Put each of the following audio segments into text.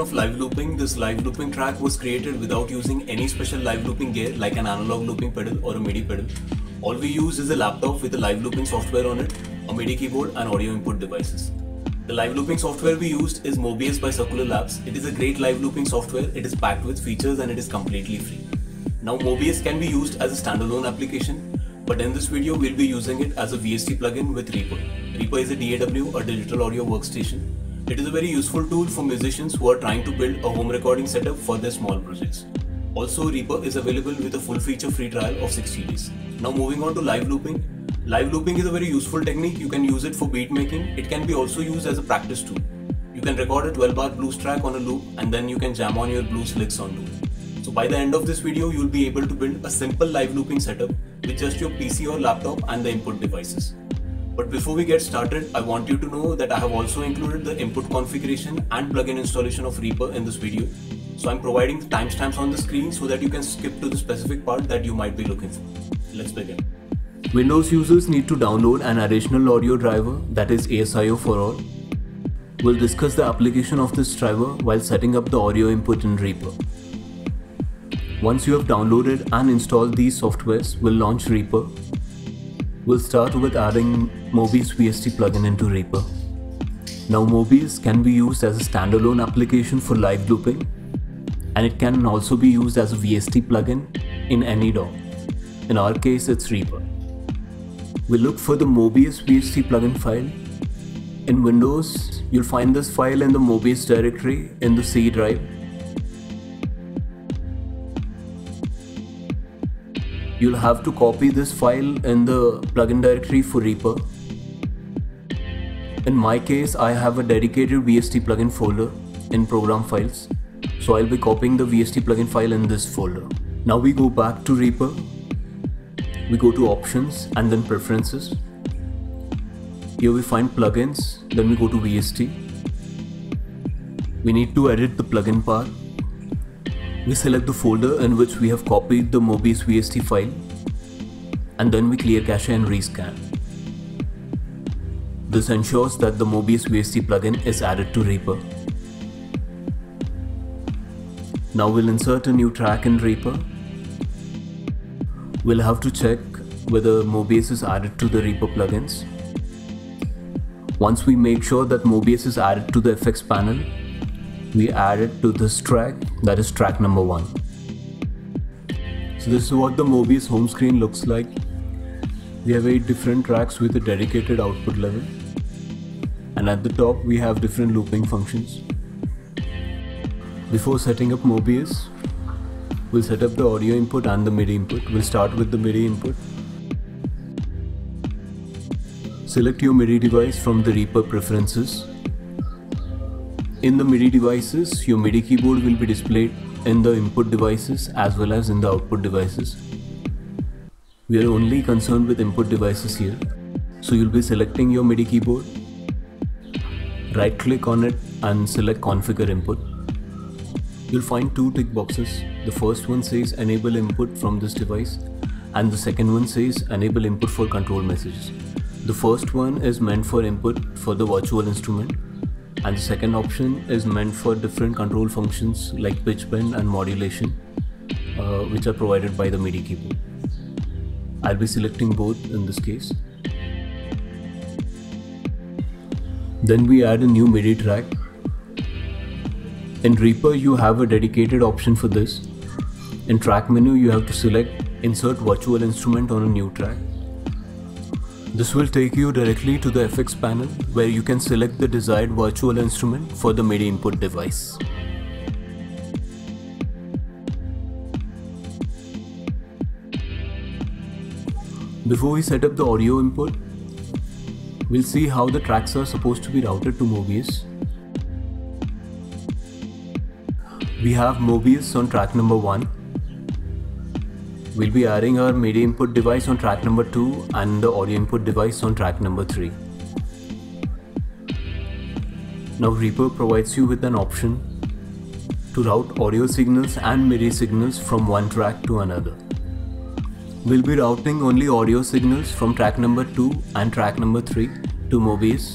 of live looping. This live looping track was created without using any special live looping gear like an analog looping pedal or a MIDI pedal. All we use is a laptop with a live looping software on it, a MIDI keyboard and audio input devices. The live looping software we used is Mobius by Circular Labs. It is a great live looping software. It is packed with features and it is completely free. Now Mobius can be used as a standalone application, but in this video we'll be using it as a VST plugin with Reaper. Reaper is a DAW or digital audio workstation. It is a very useful tool for musicians who are trying to build a home recording setup for their small projects. Also, Reaper is available with a full feature free trial of 60 days. Now moving on to live looping. Live looping is a very useful technique. You can use it for beat making. It can be also used as a practice tool. You can record a 12 bar blues track on a loop and then you can jam on your blues licks on loop. So by the end of this video, you'll be able to build a simple live looping setup with just your PC or laptop and the input devices. But before we get started, I want you to know that I have also included the input configuration and plugin installation of Reaper in this video. So I'm providing the timestamps on the screen so that you can skip to the specific part that you might be looking for. Let's begin. Windows users need to download an additional audio driver that is ASIO for all. We'll discuss the application of this driver while setting up the audio input in Reaper. Once you have downloaded and installed these softwares, we'll launch Reaper We'll start with adding Mobius VST plugin into Reaper. Now Mobius can be used as a standalone application for live looping and it can also be used as a VST plugin in any DAW. In our case it's Reaper. We look for the Mobius VST plugin file. In Windows, you'll find this file in the Mobius directory in the C drive you'll have to copy this file in the plugin directory for Reaper. In my case, I have a dedicated VST plugin folder in program files. So I'll be copying the VST plugin file in this folder. Now we go back to Reaper. We go to options and then preferences. Here we find plugins, then we go to VST. We need to edit the plugin path we select the folder in which we have copied the Mobius VST file and then we clear cache and rescan. This ensures that the Mobius VST plugin is added to Reaper. Now we'll insert a new track in Reaper. We'll have to check whether Mobius is added to the Reaper plugins. Once we make sure that Mobius is added to the effects panel, we add it to this track that is track number one so this is what the Mobius home screen looks like we have eight different tracks with a dedicated output level and at the top we have different looping functions. Before setting up Mobius we'll set up the audio input and the MIDI input. We'll start with the MIDI input. Select your MIDI device from the Reaper preferences. In the MIDI devices, your MIDI keyboard will be displayed in the input devices as well as in the output devices. We are only concerned with input devices here. So you'll be selecting your MIDI keyboard, right click on it and select configure input. You'll find two tick boxes. The first one says enable input from this device and the second one says enable input for control messages. The first one is meant for input for the virtual instrument and the second option is meant for different control functions like pitch bend and modulation uh, which are provided by the MIDI keyboard. I'll be selecting both in this case. Then we add a new MIDI track. In Reaper you have a dedicated option for this. In track menu you have to select insert virtual instrument on a new track this will take you directly to the FX panel where you can select the desired virtual instrument for the MIDI input device. Before we set up the audio input, we'll see how the tracks are supposed to be routed to Mobius. We have Mobius on track number 1 We'll be adding our MIDI input device on track number 2 and the audio input device on track number 3. Now Reaper provides you with an option to route audio signals and MIDI signals from one track to another. We'll be routing only audio signals from track number 2 and track number 3 to Mobius.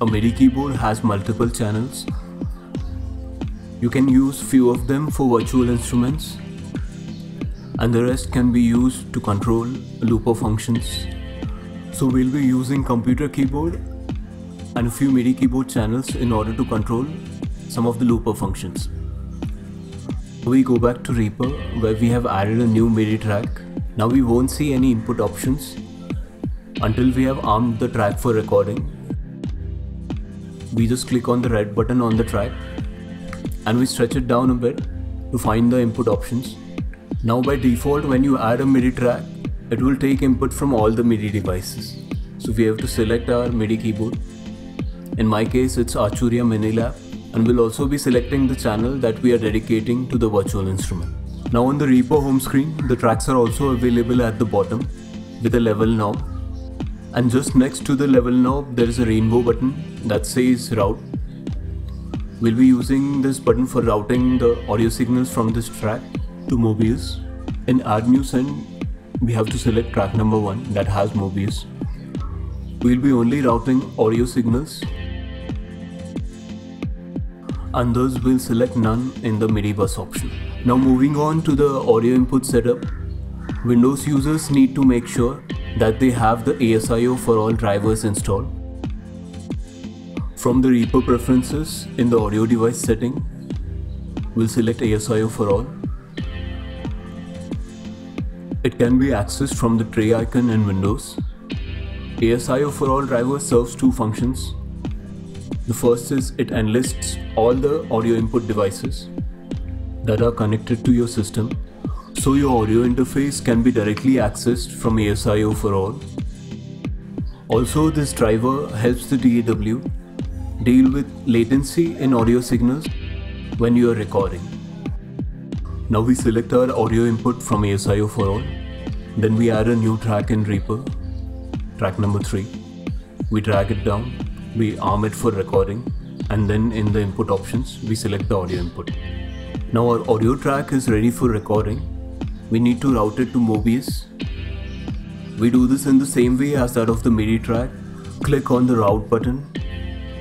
a MIDI keyboard has multiple channels. You can use few of them for virtual instruments and the rest can be used to control looper functions. So we'll be using computer keyboard and a few MIDI keyboard channels in order to control some of the looper functions. We go back to Reaper where we have added a new MIDI track. Now we won't see any input options until we have armed the track for recording. We just click on the red button on the track and we stretch it down a bit to find the input options. Now by default when you add a MIDI track, it will take input from all the MIDI devices. So we have to select our MIDI keyboard. In my case it's Arturia Minilab and we'll also be selecting the channel that we are dedicating to the virtual instrument. Now on the Reaper home screen, the tracks are also available at the bottom with a level knob. And just next to the level knob, there is a rainbow button that says route. We'll be using this button for routing the audio signals from this track to Mobius. In add new send, we have to select track number 1 that has Mobius. We'll be only routing audio signals and thus we'll select none in the MIDI bus option. Now moving on to the audio input setup, Windows users need to make sure that they have the ASIO for all drivers installed. From the Reaper preferences in the audio device setting, we'll select ASIO for all it can be accessed from the tray icon in Windows. ASIO for all driver serves two functions. The first is it enlists all the audio input devices that are connected to your system so your audio interface can be directly accessed from ASIO for all. Also this driver helps the DAW deal with latency in audio signals when you are recording. Now we select our audio input from ASIO for all. Then we add a new track in Reaper, track number 3. We drag it down, we arm it for recording, and then in the input options, we select the audio input. Now our audio track is ready for recording. We need to route it to Mobius. We do this in the same way as that of the MIDI track. Click on the route button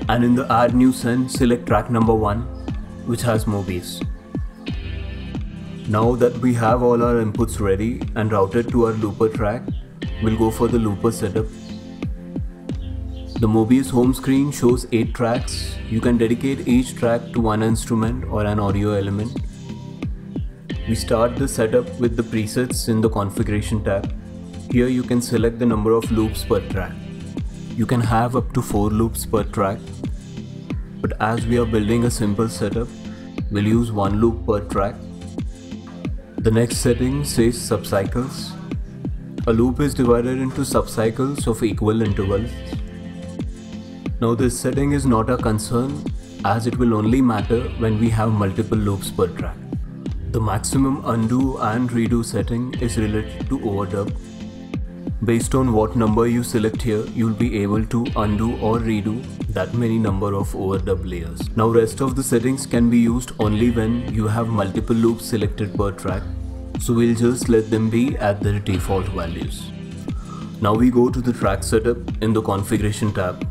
and in the add new send select track number 1 which has Mobius. Now that we have all our inputs ready and routed to our looper track, we'll go for the looper setup. The Mobius home screen shows 8 tracks. You can dedicate each track to one instrument or an audio element. We start the setup with the presets in the configuration tab. Here you can select the number of loops per track. You can have up to 4 loops per track. But as we are building a simple setup, we'll use one loop per track the next setting says subcycles. A loop is divided into subcycles of equal intervals. Now this setting is not a concern as it will only matter when we have multiple loops per track. The maximum undo and redo setting is related to overdub. Based on what number you select here, you'll be able to undo or redo that many number of overdub layers. Now rest of the settings can be used only when you have multiple loops selected per track. So we'll just let them be at their default values. Now we go to the track setup in the configuration tab.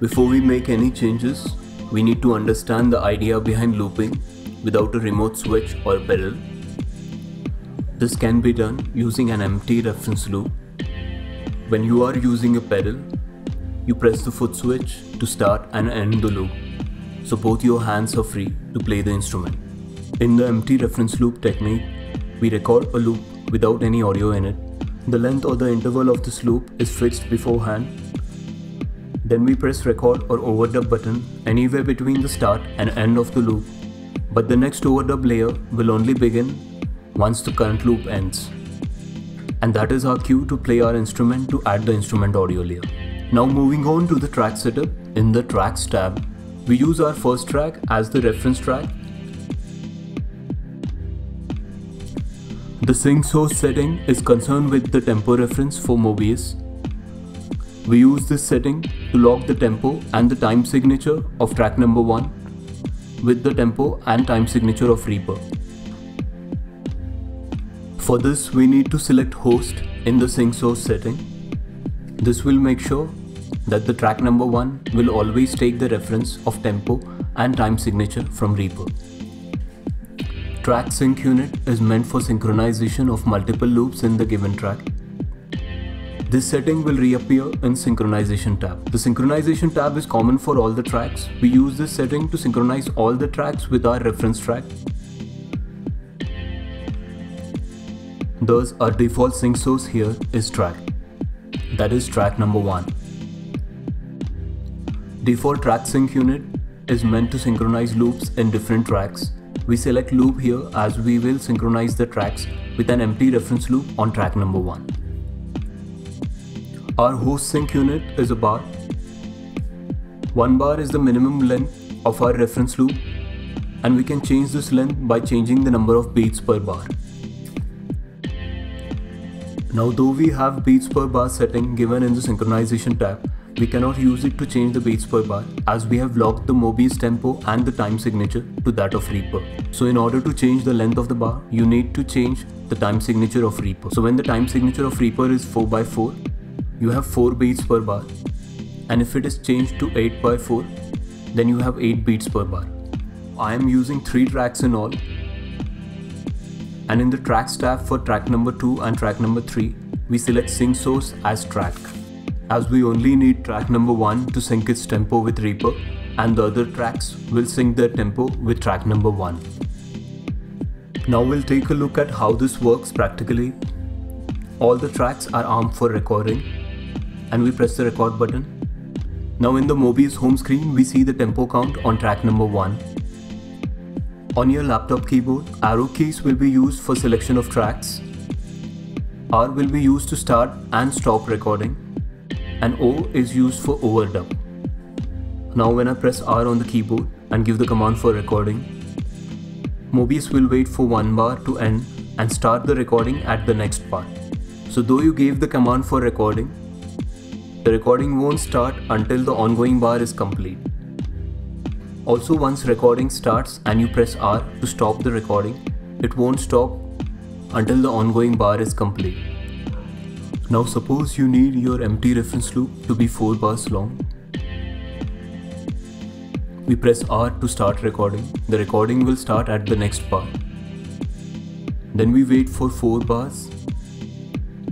Before we make any changes, we need to understand the idea behind looping without a remote switch or pedal. This can be done using an empty reference loop. When you are using a pedal, you press the foot switch to start and end the loop, so both your hands are free to play the instrument. In the empty reference loop technique, we record a loop without any audio in it. The length or the interval of this loop is fixed beforehand. Then we press record or overdub button anywhere between the start and end of the loop. But the next overdub layer will only begin once the current loop ends. And that is our cue to play our instrument to add the instrument audio layer. Now moving on to the track setup, in the tracks tab, we use our first track as the reference track. The sync source setting is concerned with the tempo reference for Mobius. We use this setting to lock the tempo and the time signature of track number 1 with the tempo and time signature of Reaper. For this we need to select host in the sync source setting. This will make sure that the track number 1 will always take the reference of tempo and time signature from Reaper. Track sync unit is meant for synchronization of multiple loops in the given track. This setting will reappear in synchronization tab. The synchronization tab is common for all the tracks. We use this setting to synchronize all the tracks with our reference track Thus our default sync source here is track. That is track number 1. Default track sync unit is meant to synchronize loops in different tracks. We select loop here as we will synchronize the tracks with an empty reference loop on track number 1. Our host sync unit is a bar. One bar is the minimum length of our reference loop and we can change this length by changing the number of beats per bar. Now though we have beats per bar setting given in the synchronization tab, we cannot use it to change the beats per bar as we have locked the Mobius tempo and the time signature to that of Reaper. So in order to change the length of the bar, you need to change the time signature of Reaper. So when the time signature of Reaper is 4x4, you have 4 beats per bar. And if it is changed to 8x4, then you have 8 beats per bar. I am using 3 tracks in all and in the tracks tab for track number 2 and track number 3, we select sync source as track. As we only need track number 1 to sync its tempo with Reaper and the other tracks will sync their tempo with track number 1. Now we'll take a look at how this works practically. All the tracks are armed for recording and we press the record button. Now in the Mobius home screen we see the tempo count on track number 1 on your laptop keyboard, arrow keys will be used for selection of tracks. R will be used to start and stop recording and O is used for overdub. Now when I press R on the keyboard and give the command for recording, Mobius will wait for one bar to end and start the recording at the next part. So though you gave the command for recording, the recording won't start until the ongoing bar is complete. Also once recording starts and you press R to stop the recording, it won't stop until the ongoing bar is complete. Now suppose you need your empty reference loop to be 4 bars long. We press R to start recording. The recording will start at the next bar. Then we wait for 4 bars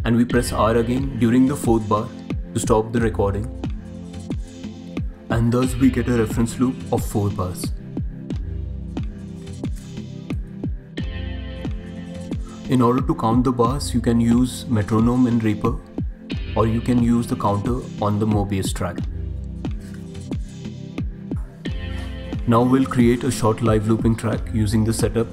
and we press R again during the 4th bar to stop the recording and thus we get a reference loop of 4 bars. In order to count the bars, you can use metronome in Reaper or you can use the counter on the Mobius track. Now we'll create a short live looping track using the setup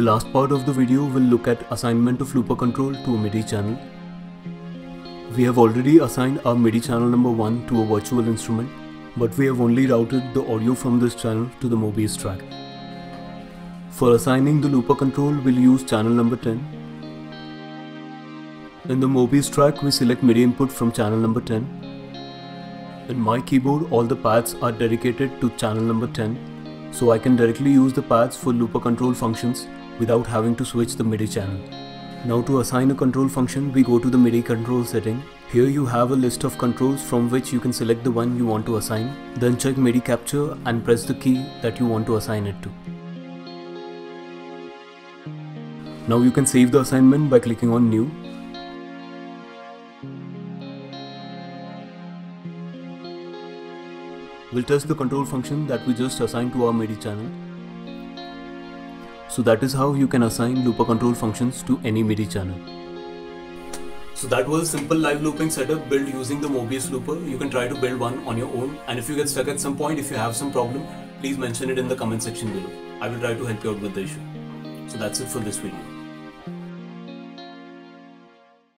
the last part of the video, we'll look at assignment of looper control to a MIDI channel. We have already assigned our MIDI channel number 1 to a virtual instrument, but we have only routed the audio from this channel to the Mobius track. For assigning the looper control, we'll use channel number 10. In the Mobius track, we select MIDI input from channel number 10. In my keyboard, all the pads are dedicated to channel number 10 so I can directly use the pads for looper control functions without having to switch the MIDI channel. Now to assign a control function, we go to the MIDI control setting. Here you have a list of controls from which you can select the one you want to assign. Then check MIDI capture and press the key that you want to assign it to. Now you can save the assignment by clicking on new We'll test the control function that we just assigned to our MIDI channel. So that is how you can assign looper control functions to any MIDI channel. So that was a simple live looping setup built using the Mobius looper. You can try to build one on your own and if you get stuck at some point, if you have some problem, please mention it in the comment section below. I will try to help you out with the issue. So that's it for this video.